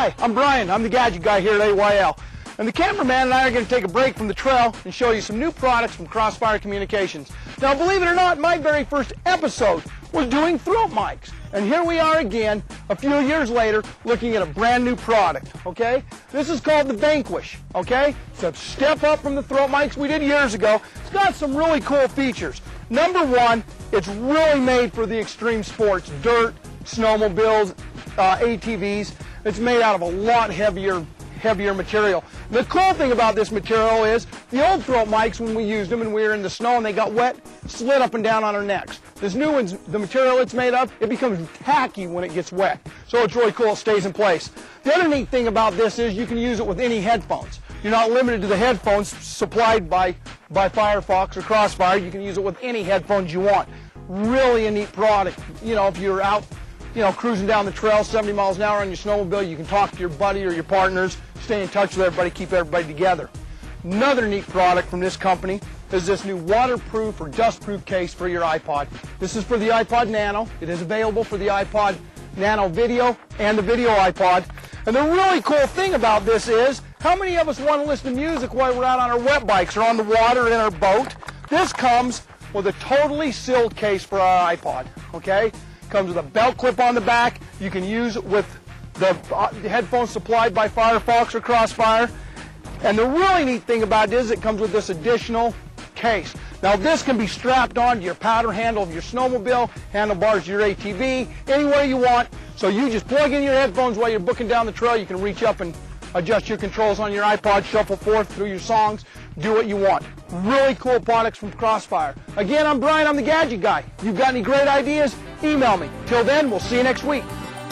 Hi, I'm Brian. I'm the gadget guy here at AYL. And the cameraman and I are going to take a break from the trail and show you some new products from Crossfire Communications. Now, believe it or not, my very first episode was doing throat mics. And here we are again, a few years later, looking at a brand new product, okay? This is called the Vanquish, okay? A step up from the throat mics we did years ago. It's got some really cool features. Number one, it's really made for the extreme sports, dirt, snowmobiles, uh, ATVs. It's made out of a lot heavier heavier material. The cool thing about this material is the old throat mics, when we used them and we were in the snow and they got wet, slid up and down on our necks. This new one's, the material it's made of, it becomes tacky when it gets wet. So it's really cool, it stays in place. The other neat thing about this is you can use it with any headphones. You're not limited to the headphones supplied by, by Firefox or Crossfire. You can use it with any headphones you want. Really a neat product. You know, if you're out you know, cruising down the trail 70 miles an hour on your snowmobile, you can talk to your buddy or your partners, stay in touch with everybody, keep everybody together. Another neat product from this company is this new waterproof or dustproof case for your iPod. This is for the iPod Nano. It is available for the iPod Nano Video and the Video iPod. And the really cool thing about this is, how many of us want to listen to music while we're out on our wet bikes or on the water in our boat? This comes with a totally sealed case for our iPod, okay? Comes with a belt clip on the back. You can use with the uh, headphones supplied by Firefox or Crossfire. And the really neat thing about it is it comes with this additional case. Now this can be strapped onto your powder handle of your snowmobile, handlebars your ATV, anywhere you want. So you just plug in your headphones while you're booking down the trail. You can reach up and adjust your controls on your iPod, shuffle forth through your songs, do what you want. Really cool products from Crossfire. Again, I'm Brian, I'm the Gadget Guy. You've got any great ideas? Email me. Till then, we'll see you next week.